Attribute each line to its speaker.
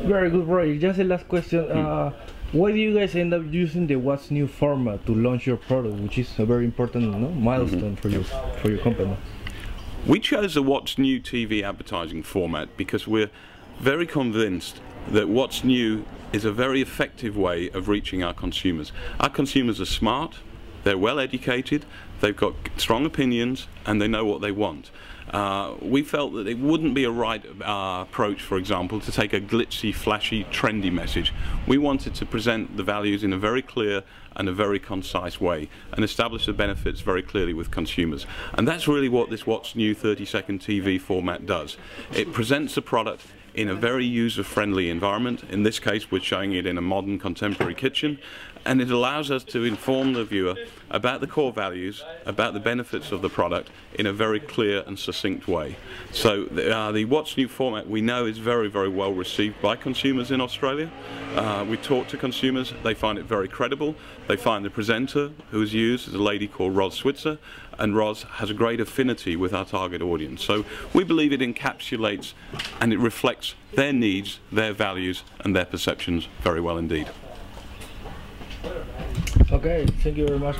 Speaker 1: Very good, Roy. Just a last question. Uh, why do you guys end up using the What's New format to launch your product, which is a very important no, milestone for you for your company?
Speaker 2: We chose the What's New TV advertising format because we're very convinced that What's New is a very effective way of reaching our consumers. Our consumers are smart, they're well educated, they've got strong opinions, and they know what they want. Uh, we felt that it wouldn't be a right uh, approach, for example, to take a glitzy, flashy, trendy message. We wanted to present the values in a very clear and a very concise way and establish the benefits very clearly with consumers. And that's really what this What's New 30 second TV format does. It presents a product in a very user-friendly environment. In this case, we're showing it in a modern contemporary kitchen, and it allows us to inform the viewer about the core values, about the benefits of the product in a very clear and succinct way. So uh, the What's New format we know is very, very well received by consumers in Australia. Uh, we talk to consumers, they find it very credible. They find the presenter who is used is a lady called Ros Switzer, and Ros has a great affinity with our target audience. So we believe it encapsulates and it reflects their needs, their values, and their perceptions very well indeed.
Speaker 1: Okay, thank you very much.